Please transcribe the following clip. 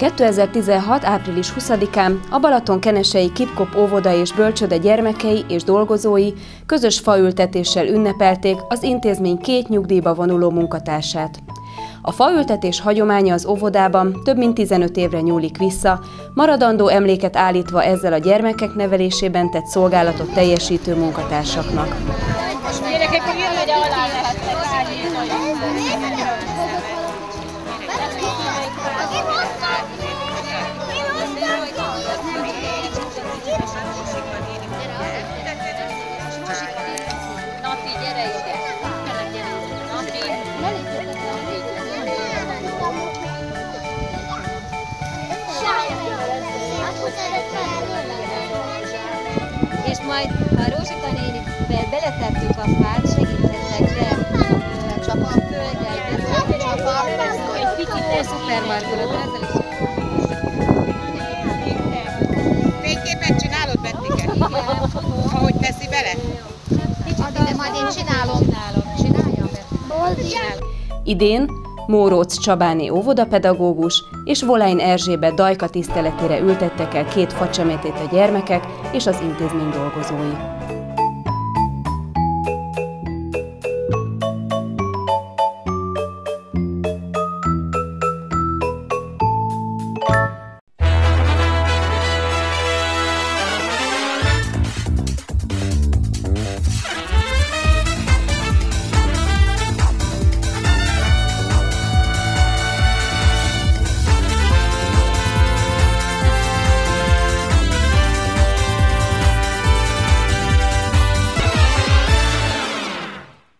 2016. április 20-án a Balaton-Kenesei Kipkop óvoda és bölcsöde gyermekei és dolgozói közös faültetéssel ünnepelték az intézmény két nyugdíjba vonuló munkatársát. A faültetés hagyománya az óvodában több mint 15 évre nyúlik vissza, maradandó emléket állítva ezzel a gyermekek nevelésében tett szolgálatot teljesítő munkatársaknak. Gyerekek, És majd a Rózsika nénivel beletettük a fát, segítettek be csak a a egy picit a szupermarkolod, ezzel is Fényképet csinálod, Bettike? Ahogy teszi bele? De majd én csinálom. Csináljam, Idén Móróc Csabáni óvodapedagógus és Volány Erzsébet Dajka tiszteletére ültettek el két facsemetét a gyermekek és az intézmény dolgozói.